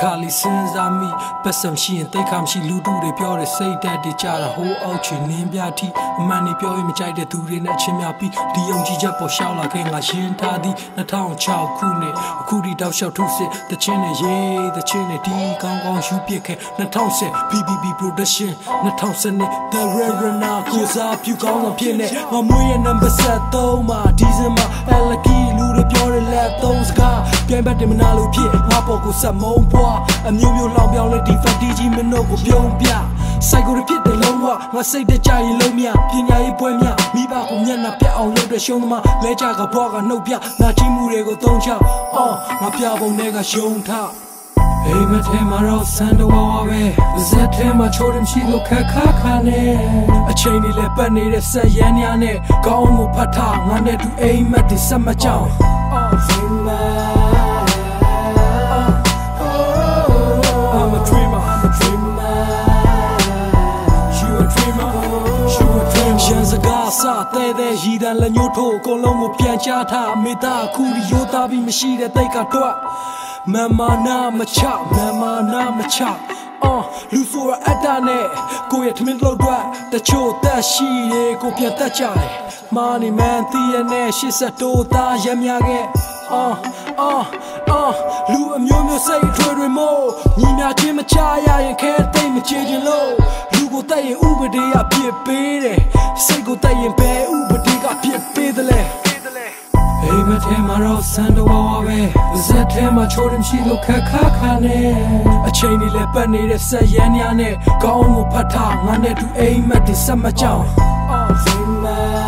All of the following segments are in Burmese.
ခါလေးစဉ်းစားမိပတ်စံရှိရင်တိတ်ခါမရှိလူတူတွေပြောတယ်စိတ်တက်တွေကြတာဟိုးအောက်ချင်နင်းပြထိအမှန်တွေပြောရင်မကြိုက်တဲ့သူတွေနဲ့အချင်းများပြီးဒီယုံကြည်ချက်ပေါ်ရှောက်လာခဲ့ငါရှင်းထားသည်2006ခုနှစ်အခုဒီတောက်လျှောက်ထုစစ်တချင်းနဲ့ရေးတချင်းနဲ့ဒီကောင်းကောင်းယူပစ်ခဲ့2010 BBB production 2010 The Reverend ကိုစားပြုကောင်းဆောင်ဖြစ်နေမမွေးရဲ့ number 73မှာဒီ ပြိုင်ဘက်တင်မနာလို့ဖြစ်ငါပေါ်ကိုဆက်မုံပွားအမျိုးမျိုးလောင်ပြောင်းလဲဒီ fatty ကြီးမနှုတ်ကိုပြုံးပြစိုက်ကိုဖြစ်တဲ့လုံးဝငါစိတ်တကြရင်လုံးမြပညာရေးပွဲမြမိဘကိုမျက်နှာပြတ်အောင်လုပ်တဲ့ရှုံးသမားလဲကြကဘွားကနှုတ်ပြနာချီမှုတွေကိုသုံးချအော်ငါပြပုံတွေကရှုံးထားအိမ်မထဲမှာတော့စံတော်ဝါပဲဇက်ထဲမှာချိုးတယ်ရှိလို့ခက်ခါခါနဲ့အချိန်တွေလည်းပတ်နေတဲ့ဆက်ရမ်းများနဲ့ကောင်းမှုဖတ်ထားငါနဲ့တူအိမ်မက်ဒီဆက်မကြောင်အော်ဇင်မာ ရန်စကားစတဲ့တဲ့ရည်တန်လက်ညှိုးထိုးအကုန်လုံးကိုပြန်ချထားမေတ္တာအခုဒီရိုးသားပြီးမရှိတဲ့တိတ်ကတော့မမနာမချမမနာမချအော်လူဆိုရအတ္တနဲ့ကိုယ့်ရဲ့ထမင်းလောက်တော့တချို့သက်ရှိရေကိုပြန်တက်ကြတယ်မာနီမန်တီးရနဲ့ရှစ်ဆက်တိုးသားရမ်းများခဲ့အော်အော်အော်လူအမျိုးမျိုးစိတ်ထွေတွေမို့ညီများချင်းမချရရင်ခဲတိတ်မချေချင်လို့လူကို တက်ရင်ဥပဒေကပြစ်ပေးတယ်စိတ်ကိုတက်ရင်ဘယ်ဥပဒေကပြစ်ပေးတယ်လဲအိမ်မထဲမှာတော့စံတော်ဝါပဲဇက်ထဲမှာချိုးတယ်ရှိလို့ခက်ခါခါနဲ့အချိန်တွေလည်းပတ်နေတဲ့ဆက်ရမ်းများနဲ့ကောင်းမှုဖတ်ထားငါနဲ့တူအိမ်မက်ဒီဆက်မကြောင်အော်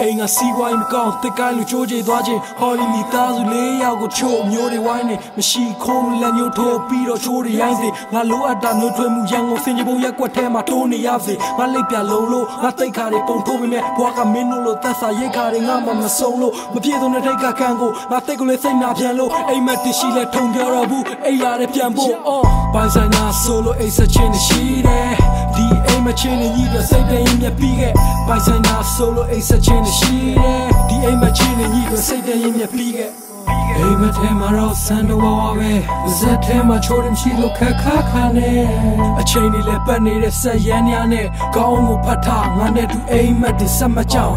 အိမ်ကစီးပွားရေးမကောင်းတစ်ကိုင်းလူချိုးချေသွားခြင်းဟော်လီမီသားစုလေးယောက်ကိုချို့မျိုးတွေဝိုင်းနေမရှိခုံးလက်မျိုးထိုးပြီးတော့ချိုးတွေရိုင်းစေငါလိုအပ်တာနှွေးထွေးမှုရန်ကုန်စင်ကြီးပုံရက်ကွက်ထဲမှာတိုးနေရစေငါလိပ်ပြလုံးလို့ငါတိတ်ခါတွေပုံထိုးပေမဲ့ဘွားကမင်းတို့လိုသက်စာရိတ်ခါတွေငါမှမဆုံးလို့မပြေဆုံးတဲ့ထိတ်ကခံကိုငါတိတ်ကိုလေးစိတ်နာပြန်လို့အိမ်မက်တရှိလဲထုံပြောတော့ဘူးအိမ်ရတဲ့ပြန်ဖို့အော်ဘိုင်းဆိုင်နာဆိုလို့အိမ်ဆက်ချင်းရှိတယ် ဒီအိမ်မချင်းနေကြီးတဲ့စိတ်တရင်မြက်ပြီးခဲ့ဘိုင်းဆိုင်နာဆိုလို့အိမ်ဆက်ချင်းရှိတယ်ဒီအိမ်မချင်းနေကြီးတဲ့စိတ်တရင်မြက်ပြီးခဲ့အိမ်မထဲမှာတော့စံတော်ဝါပဲဇက်ထဲမှာချိုးတယ်ရှိလို့ခက်ခါခါနဲ့အချိန်တွေလည်းပတ်နေတဲ့ဆက်ရမ်းများနဲ့ကောင်းမှုဖတ်ထားငါနဲ့တူအိမ်မက်ဒီဆက်မကြောင်